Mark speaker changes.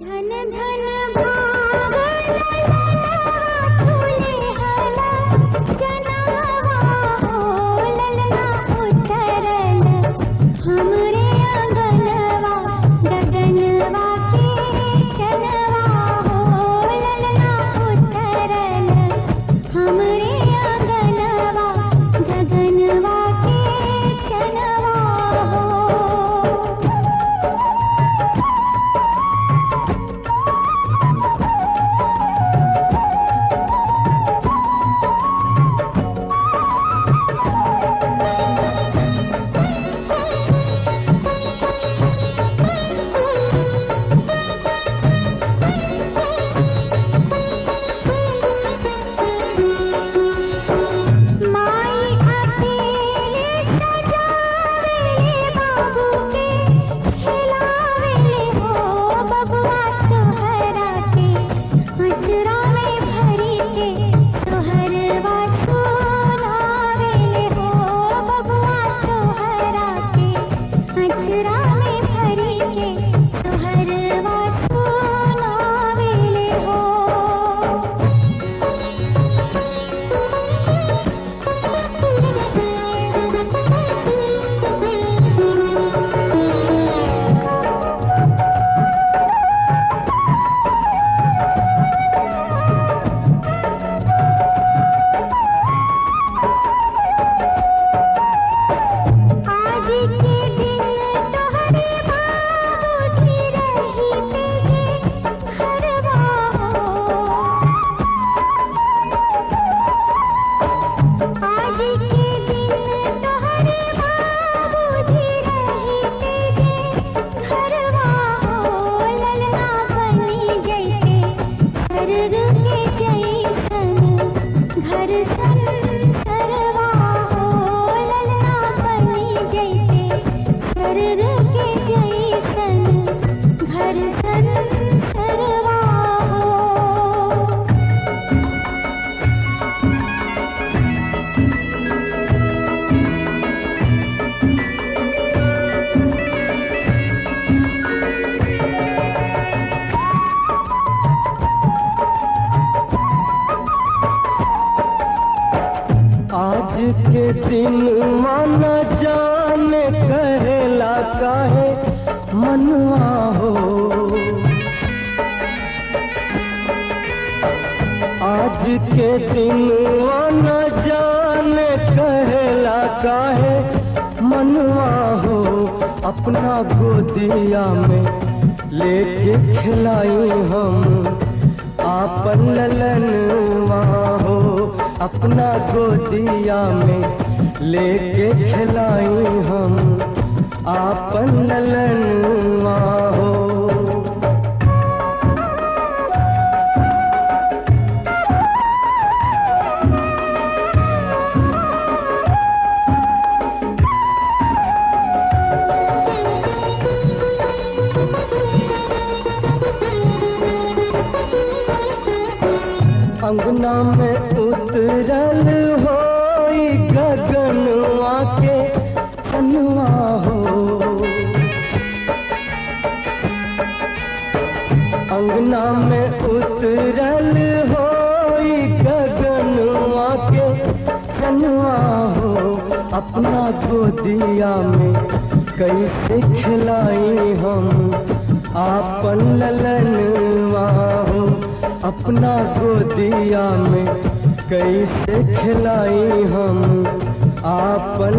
Speaker 1: धन धन
Speaker 2: काहे मनवा हो। आज के दिन माना जाने कहेला काहे मनवा हो अपना गोदिया में लेके खिलाई हम। आपन ललनवा हो। अपना गोदिया में लेके खिलाई हम। आपन हो। अंगना में उतरल होई अंगना में उतरल होई गगनवा के चनवा हो अपना गोदिया में। कैसे खिलाई हम, आपन ललनवा हो अपना गोदिया में। कैसे खिलाई हम, आपन